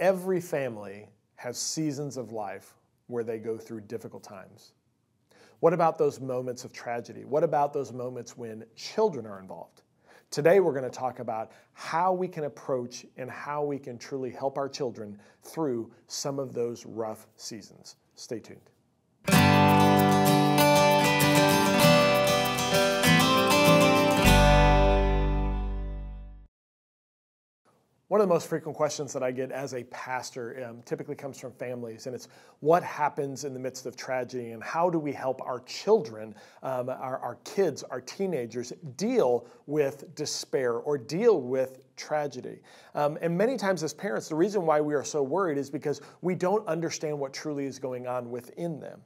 Every family has seasons of life where they go through difficult times. What about those moments of tragedy? What about those moments when children are involved? Today, we're going to talk about how we can approach and how we can truly help our children through some of those rough seasons. Stay tuned. One of the most frequent questions that I get as a pastor um, typically comes from families, and it's what happens in the midst of tragedy and how do we help our children, um, our, our kids, our teenagers deal with despair or deal with tragedy. Um, and many times, as parents, the reason why we are so worried is because we don't understand what truly is going on within them.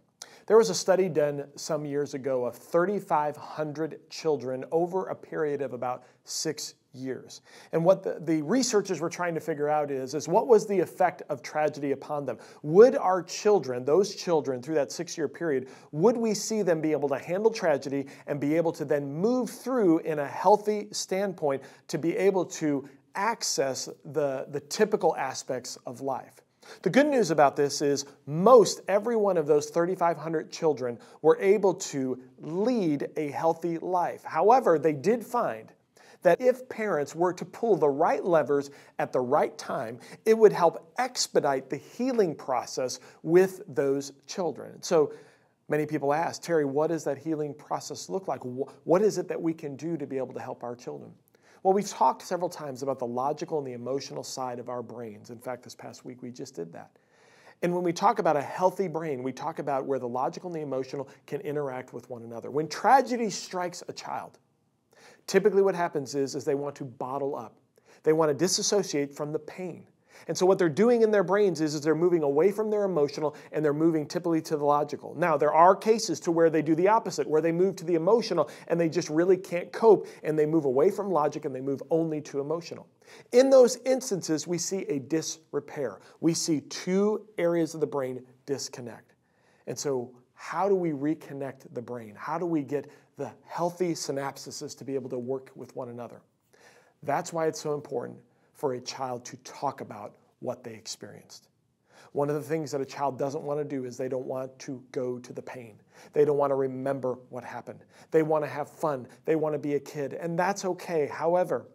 There was a study done some years ago of 3,500 children over a period of about six years. And what the, the, researchers were trying to figure out is, is what was the effect of tragedy upon them? Would our children, those children through that six year period, would we see them be able to handle tragedy and be able to then move through in a healthy standpoint to be able to access the, the typical aspects of life? The good news about this is most every one of those 3,500 children were able to lead a healthy life. However, they did find that if parents were to pull the right levers at the right time, it would help expedite the healing process with those children. So many people ask, Terry, what does that healing process look like? What is it that we can do to be able to help our children? Well, we've talked several times about the logical and the emotional side of our brains. In fact, this past week we just did that. And when we talk about a healthy brain, we talk about where the logical and the emotional can interact with one another. When tragedy strikes a child, typically what happens is, is they want to bottle up. They want to disassociate from the pain. And so what they're doing in their brains is, is they're moving away from their emotional and they're moving typically to the logical. Now, there are cases to where they do the opposite, where they move to the emotional and they just really can't cope and they move away from logic and they move only to emotional. In those instances, we see a disrepair. We see two areas of the brain disconnect. And so how do we reconnect the brain? How do we get the healthy synapses to be able to work with one another? That's why it's so important for a child to talk about what they experienced. One of the things that a child doesn't want to do is they don't want to go to the pain. They don't want to remember what happened. They want to have fun. They want to be a kid, and that's okay. However,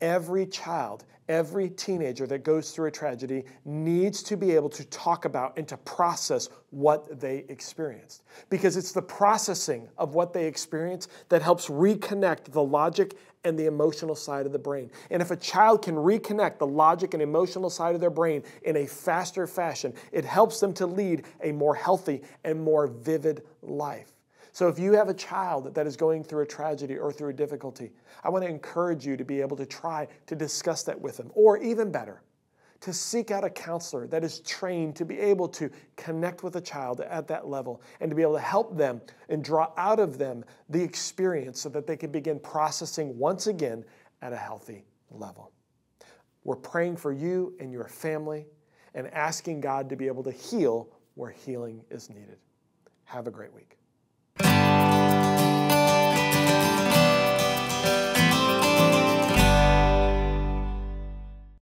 Every child, every teenager that goes through a tragedy needs to be able to talk about and to process what they experienced. Because it's the processing of what they experienced that helps reconnect the logic and the emotional side of the brain. And if a child can reconnect the logic and emotional side of their brain in a faster fashion, it helps them to lead a more healthy and more vivid life. So if you have a child that is going through a tragedy or through a difficulty, I want to encourage you to be able to try to discuss that with them. Or even better, to seek out a counselor that is trained to be able to connect with a child at that level and to be able to help them and draw out of them the experience so that they can begin processing once again at a healthy level. We're praying for you and your family and asking God to be able to heal where healing is needed. Have a great week.